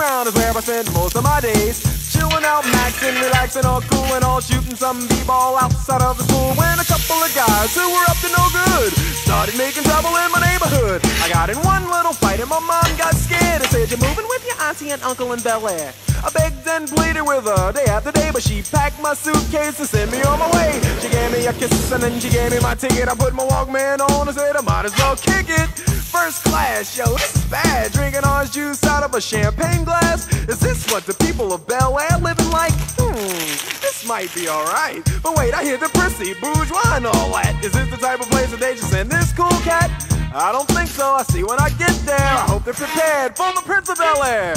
is where I spend most of my days. Chilling out, maxing, relaxing, all cool and all shooting some b-ball outside of the school. When a couple of guys who were up to no good started making trouble in my neighborhood. I got in one little fight and my mom got scared and said, "You're moving with your auntie and uncle in Bel Air." I begged and pleaded with her day after day, but she packed my suitcase and sent me on my way. She gave me a kiss and then she gave me my ticket. I put my Walkman on and said I might as well kick it. First class, yo, this is bad. Drinking orange juice out of a champagne glass. Is this what the people of Bel Air living like? Hmm, this might be alright. But wait, I hear the prissy, bourgeois, and all that. Is this the type of place that they just send this cool cat? I don't think so. I see when I get there. I hope they're prepared for the Prince of Bel Air.